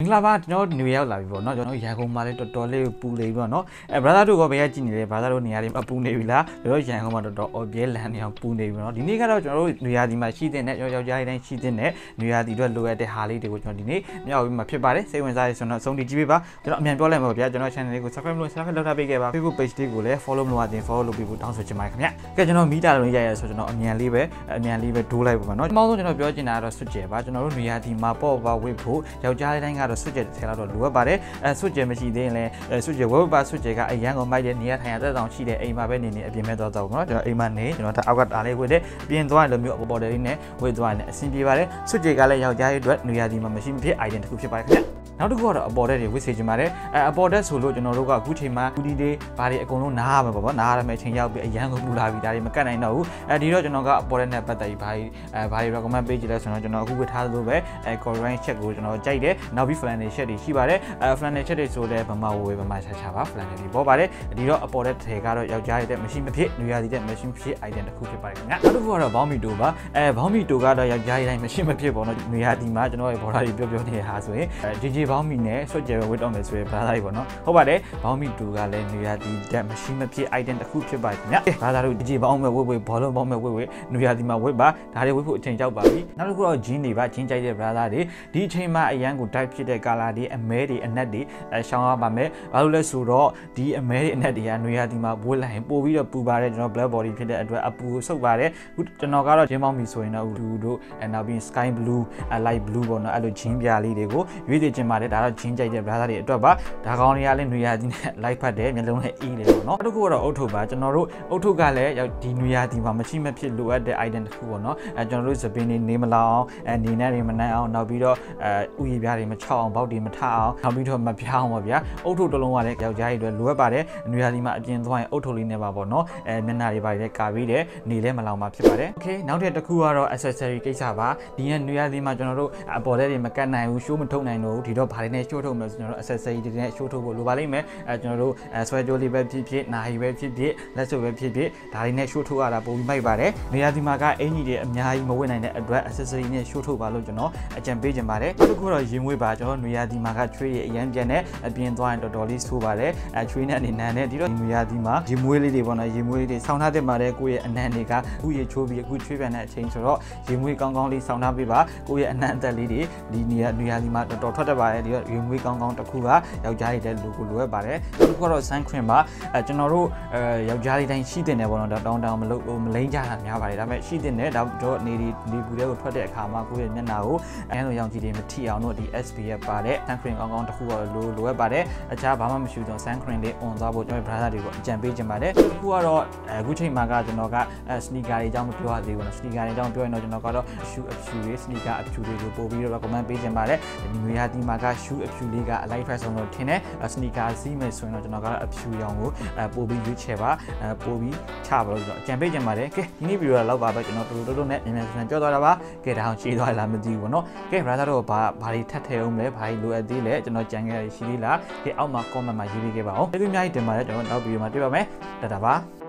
မင်္ဂလာပါကျွန်တော်နေရောက်လာပြီပေါ့နော်ကျွန်တော်ရန်ကုန်မှာလည်းတော်တော်လေးပူနေပြီပေါ့နော်အဲ brother တို့ကဘယ်ကကြည့်နေလဲ brother တို့နေရာတွေမှာပူနေပြီလားကျွန်တော်ရန်ကုန်မှာတော်တော်အော်ပြဲလန်နေအောင်ပူနေပြီပေါ့နော်ဒီနေ့ကတော့ကျွန်တော်တို့နေရာဒီမှာရှိတဲ့နဲ့ယောက်ျားတိုင်းရှိတဲ့နဲ့နေရာဒီအတွက်လိုအပ်တဲ့ဟာလေးတွေကိုကျွန်တော်ဒီနေ့မြောက်ပြီးမှာဖြစ်ပါတယ်စိတ်ဝင်စားရဆိုတော့ဆုံးဖြတ်ကြည့်ပေးပါကျွန်တော်အမြန်ပြောလိုက်မှာပါဗျာကျွန်တော် channel လေးကို subscribe လုပ် subscribe လုပ်ထားပေးခဲ့ပါ Facebook page လေးကိုလည်း follow မလုပ်သေး follow လုပ်ပေးဖို့တောင်းဆိုချင်ပါတယ်ခင်ဗျကဲကျွန်တော်မီတာလုံးရရဆိုကျွန်တော်အမြန်လေးပဲအမြန်လေးပဲဒိုးလိုက်ပါမယ်နော်ဒီမောင်းဆုံးကျွန်တော်ပြောချင်တာကတော့ဆွတ်ကြယ်ပါကျွန်တော်တို့နေရာဒီမှာပေါ့ပါဝိတ်ဖို့ယောက်ျားတိုင်းကတော့ဆွတ်ကြယ်တစ်ထည်လောက်တော့လိုအပ်ပါတယ်အဲဆွတ်ကြယ်မရှိသေးရင်လည်းဆွတ်ကြယ်ဝက်ပါဆွတ်ကြယ်ကအရန်ကိုမိုက်တဲ့နေရာထိုင်ရတဲ့တောင်ရှိတဲ့အိမ်မှာပဲနေနေအပြင်မဲ့သွားတော့ပေါ့နော်ကျွန်တော်အိမ်မှာနေကျွန်တော်အောက်ကတားလေးဝတ်တဲ့ပြင်သွားတယ်လို့မျိုးအပေါ်တယ်လေးနဲ့ဝတ်သွားတယ်အဆင်ပြေပါတယ်ဆွတ်ကြယ်ကလည်းယောက်ျားရဲ့အတွက်နေရာဒီမှာမရှိမဖြစ် item တစ်ခုဖြစ်ပါတယ်ခင်ဗျ နောက်တစ်ခုကတော့အပေါ်တက်တွေဝစ်စေချင်ပါတယ်အဲအပေါ်တက်ဆိုလို့ကျွန်တော်တို့ကအခုချိန်မှာဦးဒီတွေဘာတွေအကုန်လုံးနားရမှာပေါ့ဗောနားရမယ့်ချိန်ရောက်ပြီအရန်ကိုပူလာပြီဒါတွေမကတ်နိုင်တော့ဘူးအဲဒီတော့ကျွန်တော်ကအပေါ်တက်နဲ့ပတ်သက်ပြီးဘာတွေအဲဘာတွေ recommend ပေးကြလဲဆိုတော့ကျွန်တော်အခုဝတ်ထားသလိုပဲအဲ Korean check ကိုကျွန်တော်ကြိုက်တယ်နောက်ပြီး flannel check တွေရှိပါတယ်အဲ flannel check တွေဆိုလည်းဗမာဝေဗမာချာချာပါ flannel တွေပေါ်ပါတယ်ဒီတော့အပေါ်တက်ထဲကတော့ယောက်ျားရတဲ့မရှိမဖြစ်လူရည်တဲ့မရှိမဖြစ် item တစ်ခုဖြစ်ပါတယ်ခင်ဗျနောက်တစ်ခုကတော့ဘောင်းမီတိုပါအဲဘောင်းမီတိုကတော့ယောက်ျားရတဲ့မရှိမဖြစ်ပေါ့နော်လူရည်ဒီမှာကျွန်တော်ရဲ့ဘော်ဒါတွေပြောပြောနေတဲ့ဟာဆိုရင်အဲ JJ ဘောင်းမီနဲ့ဆွတ်ကြဲဝတ်တော့မယ်ဆိုရင်ဘာသာတွေပေါ့နော်ဟုတ်ပါတယ်ဘောင်းမီတူကလည်းနေရာဒီတက်မရှိမဖြစ် item တစ်ခုဖြစ်ပါခင်ဗျဘာသာတို့ဒီကြီးဘောင်းမဲ့ဝတ်ဝတ်ဘောလုံးဘောင်းမဲ့ဝတ်ဝတ်နေရာဒီမှာဝတ်ပါဒါတွေဝတ်ဖို့အချိန်ကြောက်ပါပြီနောက်တစ်ခုတော့ဂျင်းတွေပါဂျင်းကြိုက်တဲ့ဘာသာတွေဒီအချိန်မှာအရန်ကို type ဖြစ်တဲ့ color တွေအမဲတွေအနက်တွေအဲရှောင်းရပါမယ်ဘာလို့လဲဆိုတော့ဒီအမဲတွေအနက်တွေကနေရာဒီမှာဝတ်လိုက်ရင်ပို့ပြီးတော့ပူပါတယ်ကျွန်တော် black body ဖြစ်တဲ့အတွက်အပူဆုပ်ပါတယ်အခုကျွန်တော်ကတော့ဂျင်းပေါင်းပြီဆိုရင်တော့လူတို့အဲနောက်ပြီး sky blue light blue ပေါ့နော်အဲ့လိုဂျင်းပြားလေးတွေကိုရွေးနေခြင်းပါတယ်ဒါတော့ဂျင်းကြိုက်တဲ့ brother တွေအတွက်ပါဒါကောင်တွေကလည်းနွေရာသီနဲ့ live ဖတ်တယ်မျိုးလုံးနဲ့အေးတယ်ပေါ့နော်အဲ့တခုကတော့အုတ်ထုတ်ပါကျွန်တော်တို့အုတ်ထုတ်ကလည်းဒီနွေရာသီမှာမရှိမဖြစ်လိုအပ်တဲ့ item တစ်ခုပေါ့နော်အဲကျွန်တော်တို့သပင်းတွေနေမလောင်အောင်အဲနေနဲ့တွေမနှမ်းအောင်နောက်ပြီးတော့အဲဥယျာပြားတွေမချောက်အောင်ဘောက်တွေမထအောင်နောက်ပြီးတော့မပြောင်းပါဗျာအုတ်ထုတ်တစ်လုံးကလည်းယောက်ျားတွေအတွက်လိုအပ်ပါတယ်နွေရာသီမှာအပြင်သွားရင်အုတ်ထုတ်လေးနဲ့ပါပေါ့နော်အဲမျက်နှာတွေပါလည်းကာပြီးတယ်နေလည်းမလောင်မှာဖြစ်ပါတယ် okay နောက်တစ်တစ်ခုကတော့ accessory ကိစ္စပါဒီနေ့နွေရာသီမှာကျွန်တော်တို့အပေါ်ထဲတွေမကတ်နိုင်ဘူးရှိုးမထုတ်နိုင်တော့ဘူးဒီတော့ဘာတွေနဲ့ရှိုးထုတ်မလဲဆိုကျွန်တော်တို့ accessory တွေနဲ့ရှိုးထုတ်ဖို့လိုပါလိမ့်မယ်အဲကျွန်တော်တို့ဆွဲကြိုးလေးပဲဖြစ်ဖြစ်နာရီပဲဖြစ်ဖြစ်လက်စွပ်ပဲဖြစ်ဖြစ်ဒါတွေနဲ့ရှိုးထုတ်ရတာပုံပြီးမိုက်ပါတယ်နေရာဒီမှာကအင်ကြီးတွေအများကြီးမဝတ်နိုင်တဲ့အတွက် accessory နဲ့ရှိုးထုတ်ပါလို့ကျွန်တော်အကြံပေးချင်ပါတယ်နောက်တစ်ခုတော့ရင်မွေးပါကျွန်တော်နေရာဒီမှာကချွေးရအရန်ပြန်တဲ့အပြင်သွားရင်တော်တော်လေးဆိုးပါတယ်အဲချွေးနဲ့အနေနဲ့နဲ့ဒီတော့နေရာဒီမှာရင်မွေးလေးတွေပေါ့နော်ရင်မွေးလေးတွေဆောင်းထားတဲ့ပါတယ်ကိုယ့်ရဲ့အနံ့တွေကအခုရေချိုးပြီးအခုချွေးပြန်တဲ့အချိန်ဆိုတော့ရင်မွေးကောင်းကောင်းလေးဆောင်းထားပေးပါကိုယ့်ရဲ့အနံ့အသက်လေးတွေဒီနေရာနေရာဒီမှာတော်တော်ထွက်တတ်ပါတယ်ဒီတော့ရင်မွေးကောင်းကောင်းတစ်ခုကယောက်ျားတွေတဲ့လူကိုလိုအပ်ပါတယ်နောက်တစ်ခုကတော့ sun cream ပါအဲကျွန်တော်တို့အဲယောက်ျားလေးတိုင်းရှိတင်တယ်ပေါ့နော်တောင်းတောင်းမလို့မလိမ့်ကြတာများပါတယ်ဒါပေမဲ့ရှိတင်တယ်ဒါတော့နေဒီနေဘူးတွေကိုထွက်တဲ့အခါမှာကိုယ့်ရဲ့မျက်နှာကိုအဲလိုရောင်ကြည့်တွေမထိအောင်တို့ဒီ SPF ပါတဲ့ sun cream ကောင်းကောင်းတစ်ခုတော့လိုလိုအပ်ပါတယ်အခြားဘာမှမရှိတော့ sun cream လေး on သွားဖို့ကျွန်တော် brother တွေကိုအကြံပေးချင်ပါတယ်တစ်ခုကတော့အခုချိန်မှာကကျွန်တော်က sneaker တွေအကြောင်းမပြောရသေးဘူးနော် sneaker တွေအကြောင်းပြောရင်တော့ကျွန်တော်ကတော့ shoe အဖြူတွေ sneaker အဖြူတွေကိုပို့ပြီးတော့ recommend ပေးချင်ပါတယ်ဒီမျိုးရာဒီမှာက shoe အဖြူလေးကအလိုက်ဖက်ဆုံးလို့ထင်တယ် sneaker စီးမယ်ဆိုရင်တော့ကျွန်တော်ကတော့အဖြူရောင်ကိုအဲပို့ပြီးရွေးချယ်ပါအဲပို့ပြီးချပါလို့ကျွန်တော်အကြံပေးချင်ပါတယ်ကဲဒီနေ့ဗီဒီယိုကတော့ပဲကျွန်တော်တူတူတူနဲ့မြန်မြန်ဆန်ဆန်ပြောသွားတာပါကဲဒါအောင်ရှင်းသွားလားမသိဘူးပေါ့နော်ကဲ brother တို့ဘာဘာတွေထပ်ထည့်အောင်လဲဘာတွေလိုအပ်သေးလဲကျွန်တော်ကြံခဲ့ရရှိသေးလားကဲအောက်မှာ comment မှာရေးပေးခဲ့ပါဦးကျေးဇူးအများကြီးတင်ပါတယ်ကျွန်တော်နောက်ဗီဒီယိုမှာတွေ့ပါမယ်တတာပါ